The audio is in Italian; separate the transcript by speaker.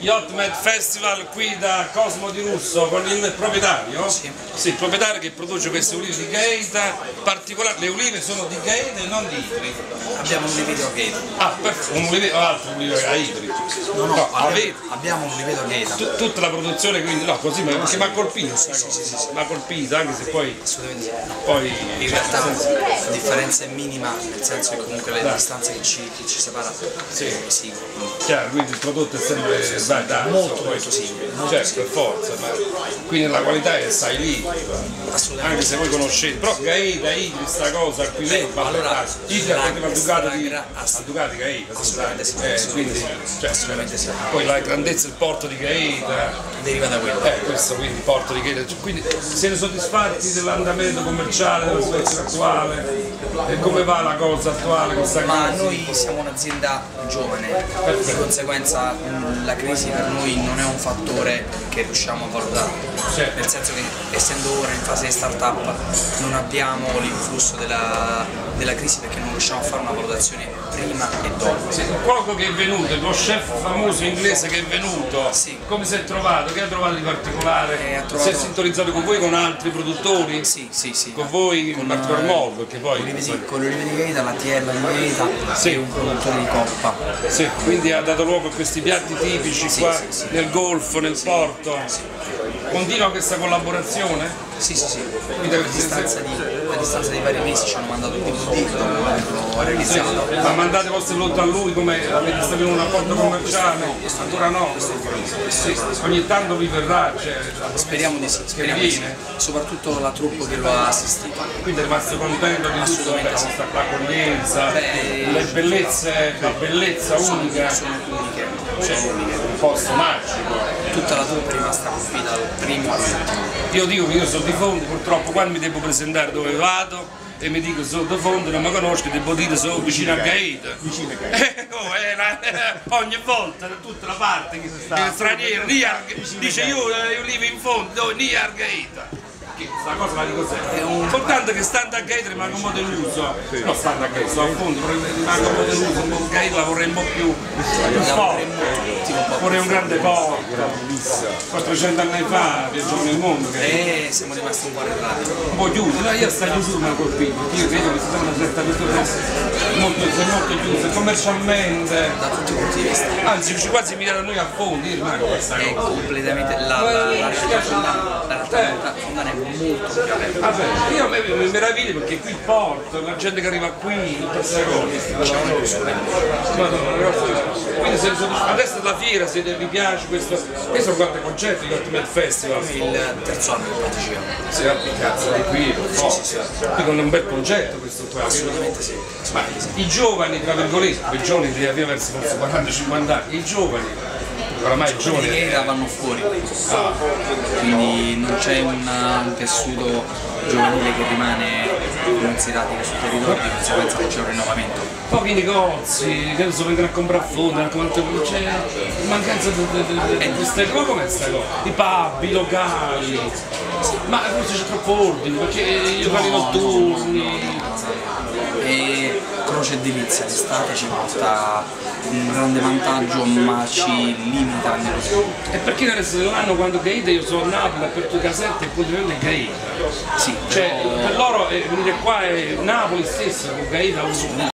Speaker 1: Yacht Med Festival qui da Cosmo di Russo con il proprietario?
Speaker 2: Sì.
Speaker 1: Sì, il proprietario che produce queste olive di Gaeta, particolari, le olive sono di Gaeta e non di Idri.
Speaker 2: Abbiamo un lievito Gaeta.
Speaker 1: Ah, perfetto, un olive, o altro olive a Idri.
Speaker 2: No, no,
Speaker 1: No,
Speaker 2: abbiamo, abbiamo un lievito Gaeta.
Speaker 1: tu- tutta la produzione quindi, no, così, ma perché mi ha colpito questa cosa, mi ha colpito, anche se poi,
Speaker 2: sì.
Speaker 1: poi
Speaker 2: In realtà la differenza è minima, nel senso che comunque le distanze che ci, che ci separa
Speaker 1: Sì.
Speaker 2: sì,
Speaker 1: Chiaro, quindi il prodotto è sempre dai, dai,
Speaker 2: molto
Speaker 1: insomma,
Speaker 2: molto simile.
Speaker 1: certo, per forza, ma quindi la qualità è stai lì, anche se voi conoscete, però Gaeta, Idri, sta cosa qui dentro,
Speaker 2: allora,
Speaker 1: Idri
Speaker 2: la-
Speaker 1: appartiene al Ducato di
Speaker 2: la-
Speaker 1: di Gaeta,
Speaker 2: Assolutamente sì,
Speaker 1: eh, quindi, cioè,
Speaker 2: Assolutamente sì.
Speaker 1: poi la grandezza del porto di Gaeta,
Speaker 2: Deriva da quello.
Speaker 1: eh, questo quindi porto di Gaeta, Cioè, quindi siete soddisfatti dell'andamento commerciale della situazione attuale? E come va la cosa attuale questa
Speaker 2: Ma
Speaker 1: crisi?
Speaker 2: noi siamo un'azienda giovane, di conseguenza mh, la crisi per noi non è un fattore che riusciamo a valutare,
Speaker 1: Certo.
Speaker 2: nel senso che essendo ora in fase di start-up non abbiamo l'influsso della, della crisi perché non riusciamo a fare una valutazione prima e dopo.
Speaker 1: Sì, il cuoco che è venuto, lo chef famoso inglese che è venuto,
Speaker 2: Sì.
Speaker 1: come si è trovato? Che ha trovato di particolare?
Speaker 2: Eh, trovato-
Speaker 1: Si è sintonizzato con voi, con altri produttori?
Speaker 2: Sì, sì, sì.
Speaker 1: Con voi in particolar
Speaker 2: eh,
Speaker 1: modo, perché poi...
Speaker 2: Olive di- con l'olive di Gaeta, la tiella di Gaeta
Speaker 1: Sì.
Speaker 2: e un produttore di coppa.
Speaker 1: Sì, quindi ha dato luogo a questi piatti tipici
Speaker 2: Sì,
Speaker 1: qua
Speaker 2: sì, sì.
Speaker 1: nel golfo, nel porto. Continua questa collaborazione?
Speaker 2: Sì, sì, sì.
Speaker 1: Quindi
Speaker 2: A distanza di, a distanza di vari mesi ci hanno mandato il DVD dopo averlo realizzato.
Speaker 1: Ma mandate il vostro lotto a lui come avete stabilito un rapporto commerciale? Ancora no? Ogni tanto vi verrà, cioè,
Speaker 2: Speriamo di sì, speriamo di sì. Soprattutto la troupe che lo ha assistito.
Speaker 1: quindi è rimasto contento di tutto, vostra accoglienza, le bellezze, la bellezza unica,
Speaker 2: Sono uniche,
Speaker 1: cioè un posto magico.
Speaker 2: tutta la troupe è rimasta colpita dal primo all'ultimo.
Speaker 1: Io dico che io sono di Fondi, purtroppo quando mi devo presentare dove vado e mi dico sono di Fondi, non mi conosco, devo dire sono vicino a Gaeta.
Speaker 3: Vicino a
Speaker 1: Eh, oh, eh, la- ogni volta da tutta la parte che che straniero, dice io, eh, io vivo in fondo, dove Niar Gaeta. Sta cosa la dico sempre. Soltanto che stando a Gaeta rimango un po' deluso. No, stando a Gaeta, sto a fondo, rimango un po' deluso, un po' Gaeta la vorrei un po' più, più forte. Vorrei un grande porto. 400 anni fa viaggiavo nel mondo, che
Speaker 2: E siamo rimasti un po' arretrati.
Speaker 1: un po' chiuso, no, io sta chiusura mi ha colpito, io vedo che si fa una certa apertura molto, molto chiusa, commercialmente,
Speaker 2: Da tutti i punti di vista.
Speaker 1: anzi quasi mirare a noi a fondi, io rimango questa
Speaker 2: È
Speaker 1: cosa.
Speaker 2: completamente la, la, la realtà fondana, la realtà fondana è molto.
Speaker 1: Vabbè, io mi, meraviglio perché qui il porto, la gente che arriva qui, una cosa- Quindi soddisfatti. Adesso la fiera, se vi piace questo. Questo sono quanti concerti di Ultimate Festival.
Speaker 2: Il terzo anno che partecipiamo.
Speaker 1: Si cazzo di qui, per forza. Qui con un bel progetto questo qua.
Speaker 2: Assolutamente sì.
Speaker 1: Ma i giovani, tra virgolette, i giovani di avere verso forse 40-50 anni, i giovani, oramai i giovani,
Speaker 2: Gaeta vanno fuori. Quindi non c'è un, tessuto giovanile che rimane considerato sul territorio, di conseguenza non c'è un rinnovamento.
Speaker 1: pochi negozi, che adesso vengono a comprare fondi, a quanto c'è mancanza di, di, di, di come sta cosa? I pub, i locali, ma forse c'è troppo ordine, perché i locali notturni,
Speaker 2: E Croce Delizia l'estate ci porta un grande vantaggio ma ci limita nello sviluppo.
Speaker 1: e perché nel resto dell'anno quando Gaeta io sono a Napoli, aperto casette e poi diventa Gaeta.
Speaker 2: Sì,
Speaker 1: Cioè,
Speaker 2: però-
Speaker 1: per loro eh, venire qua è Napoli stessa, con Gaeta,